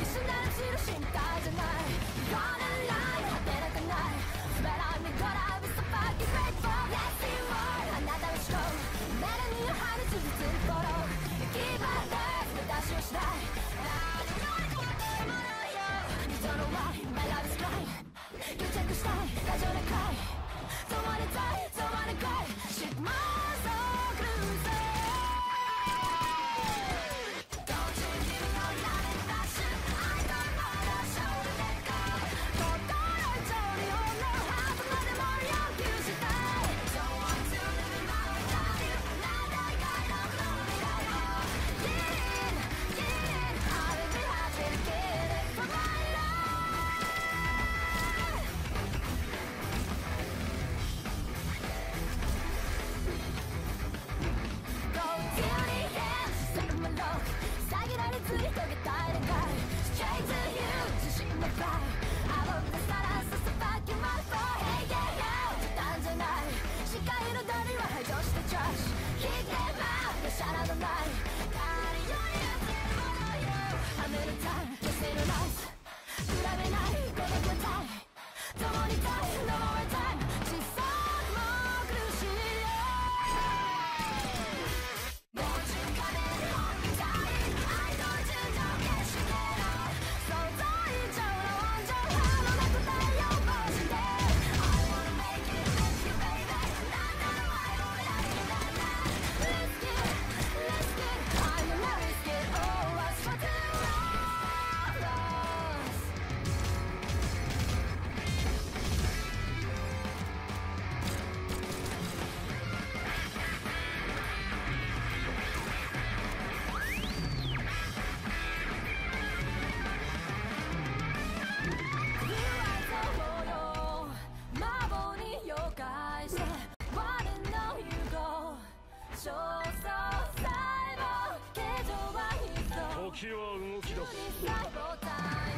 이 순간 지루심 따져 날 변해 Tell me the time, just in a night 比べないこの答え共にたい時は動き出す。